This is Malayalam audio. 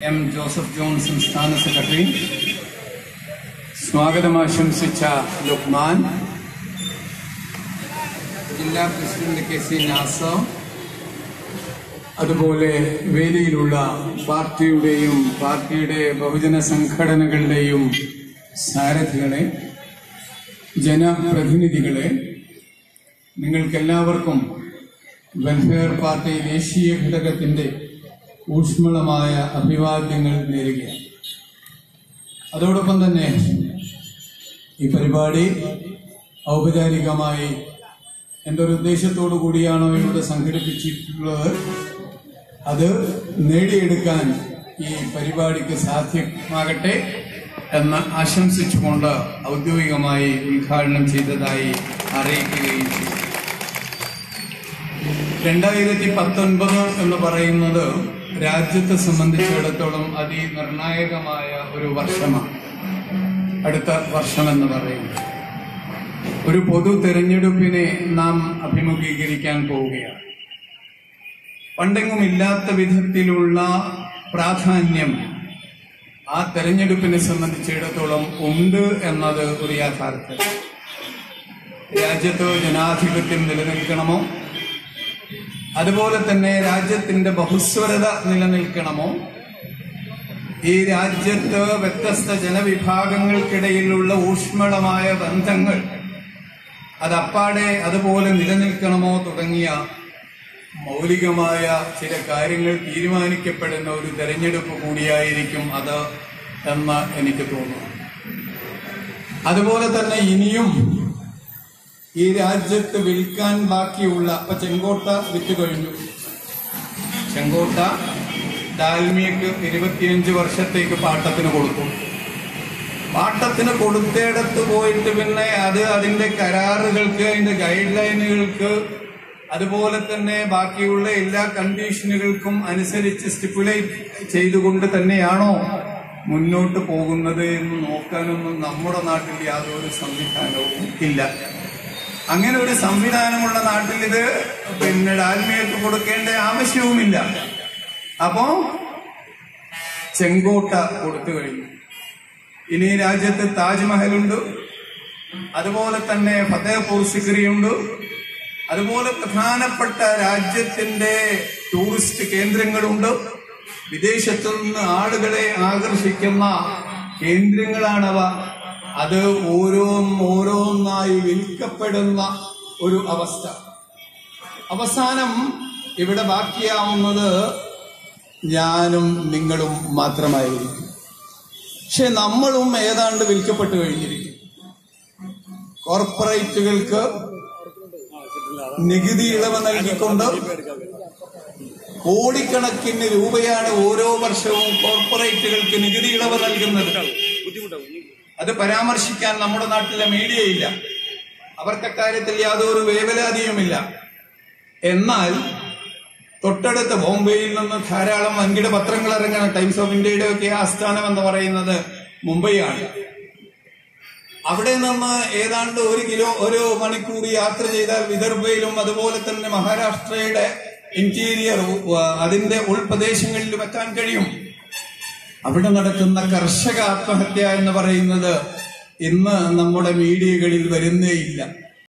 എം ജോസഫ് ജോൺ സംസ്ഥാന സെക്രട്ടറി. സ്വാഗതം ആശംസിച്ച ലുക്മാൻ. ജില്ലാ പ്രസിഡന്റ് കെ സി നാസർ. അതുപോലെ വേദിയിലുള്ള പാർട്ടിയുടെയും പാർട്ടിയുടെ ബഹുജന സംഘടനകളുടെയും സാരഥികളെ ജനപ്രതിനിധികളെ നിങ്ങൾക്കെല്ലാവർക്കും വെൽഫെയർ പാർട്ടി ദേശീയ ഘടകത്തിന്റെ ഊഷ്മളമായ അഭിവാദ്യങ്ങൾ നേരുകയാണ്. അതോടൊപ്പം തന്നെ ഈ പരിപാടി ഔപചാരികമായി എന്തൊരു ഉദ്ദേശത്തോടു കൂടിയാണോ ഇവിടെ സംഘടിപ്പിച്ചിട്ടുള്ളത് അത് നേടിയെടുക്കാൻ ഈ പരിപാടിക്ക് സാധ്യമാകട്ടെ എന്ന് ആശംസിച്ചുകൊണ്ട് ഔദ്യോഗികമായി ഉദ്ഘാടനം ചെയ്തതായി അറിയിക്കുകയും ചെയ്തു. രണ്ടായിരത്തി പത്തൊൻപത് എന്ന് പറയുന്നത് രാജ്യത്തെ സംബന്ധിച്ചിടത്തോളം അതിനിർണായകമായ ഒരു വർഷമാണ്. അടുത്ത വർഷം എന്ന് പറയുന്നത്. ഒരു പൊതു തെരഞ്ഞെടുപ്പിനെ നാം അഭിമുഖീകരിക്കാൻ പോവുകയാണ്. പണ്ടെങ്ങും ഇല്ലാത്ത വിധത്തിലുള്ള പ്രാധാന്യം ആ തെരഞ്ഞെടുപ്പിനെ സംബന്ധിച്ചിടത്തോളം ഉണ്ട് എന്നത് ഒരു യാഥാർത്ഥ്യം രാജ്യത്ത് ജനാധിപത്യം നിലനിൽക്കണമോ? അതുപോലെ തന്നെ രാജ്യത്തിന്റെ ബഹുസ്വരത നിലനിൽക്കണമോ? ഈ രാജ്യത്ത് വ്യത്യസ്ത ജനവിഭാഗങ്ങൾക്കിടയിലുള്ള ഊഷ്മളമായ ബന്ധങ്ങൾ അതപ്പാടെ അതുപോലെ നിലനിൽക്കണമോ തുടങ്ങിയ മൗലികമായ ചില കാര്യങ്ങൾ തീരുമാനിക്കപ്പെടുന്ന ഒരു തെരഞ്ഞെടുപ്പ് കൂടിയായിരിക്കും അത് എന്ന് എനിക്ക് തോന്നുന്നു. അതുപോലെ തന്നെ ഇനിയും ഈ രാജ്യത്ത് വിൽക്കാൻ ബാക്കിയുള്ള അപ്പൊ ചെങ്കോട്ട വിറ്റ് കഴിഞ്ഞു. ചെങ്കോട്ട ഡാൽമിയക്ക് ഇരുപത്തിയഞ്ച് വർഷത്തേക്ക് പാട്ടത്തിന് കൊടുത്തു. പാട്ടത്തിന് കൊടുത്തേടത്ത് പോയിട്ട് പിന്നെ അത് അതിന്റെ കരാറുകൾക്ക് അതിന്റെ ഗൈഡ് ലൈനുകൾക്ക് അതുപോലെ തന്നെ ബാക്കിയുള്ള എല്ലാ കണ്ടീഷനുകൾക്കും അനുസരിച്ച് സ്റ്റിപ്പുലേറ്റ് ചെയ്തുകൊണ്ട് തന്നെയാണോ മുന്നോട്ട് പോകുന്നത് എന്ന് നോക്കാനൊന്നും നമ്മുടെ നാട്ടിൽ യാതൊരു സംവിധാനവും ഇല്ല. അങ്ങനെ ഒരു സംവിധാനമുള്ള നാട്ടിൽ ഇത് പിന്നെ ഡാൽമിയക്ക് കൊടുക്കേണ്ട ആവശ്യവുമില്ല. അപ്പോ ചെങ്കോട്ട കൊടുത്തു കഴിഞ്ഞു. ഇനി രാജ്യത്ത് താജ്മഹലുണ്ട്. അതുപോലെ തന്നെ ഫത്തേപൂർ സിക്രിയുണ്ട്. അതുപോലെ പ്രധാനപ്പെട്ട രാജ്യത്തിന്റെ ടൂറിസ്റ്റ് കേന്ദ്രങ്ങളുണ്ട്. വിദേശത്തു നിന്ന് ആളുകളെ ആകർഷിക്കുന്ന കേന്ദ്രങ്ങളാണവ. അത് ഓരോന്നായി വിൽക്കപ്പെടുന്ന ഒരു അവസ്ഥ. അവസാനം ഇവിടെ ബാക്കിയാവുന്നത് ഞാനും നിങ്ങളും മാത്രമായിരിക്കും. പക്ഷെ നമ്മളും ഏതാണ്ട് വിൽക്കപ്പെട്ടു കഴിഞ്ഞിരിക്കും. കോർപ്പറേറ്റുകൾക്ക് നികുതി ഇളവ് നൽകിക്കൊണ്ട് കോടിക്കണക്കിന് രൂപയാണ് ഓരോ വർഷവും കോർപ്പറേറ്റുകൾക്ക് നികുതി ഇളവ് നൽകുന്നത്. അത് പരാമർശിക്കാൻ നമ്മുടെ നാട്ടിലെ മീഡിയ ഇല്ല അവർക്ക് അക്കാര്യത്തിൽ യാതൊരു വേവലാതിയുമില്ല. എന്നാൽ തൊട്ടടുത്ത് ബോംബെയിൽ നിന്ന് ധാരാളം വൻകിട പത്രങ്ങൾ ഇറങ്ങുന്ന ടൈംസ് ഓഫ് ഇന്ത്യയുടെ ഒക്കെ ആസ്ഥാനം എന്ന് പറയുന്നത് മുംബൈയാണ്. അവിടെ നിന്ന് ഏതാണ്ട് ഒരു കിലോ ഒരു മണിക്കൂർ യാത്ര ചെയ്താൽ വിദർഭയിലും അതുപോലെ തന്നെ മഹാരാഷ്ട്രയുടെ ഇന്റീരിയർ അതിന്റെ ഉൾപ്രദേശങ്ങളിലും എത്താൻ കഴിയും. അവിടെ നടക്കുന്ന കർഷക ആത്മഹത്യ എന്ന് പറയുന്നത് ഇന്ന് നമ്മുടെ മീഡിയകളിൽ വരുന്നേയില്ല.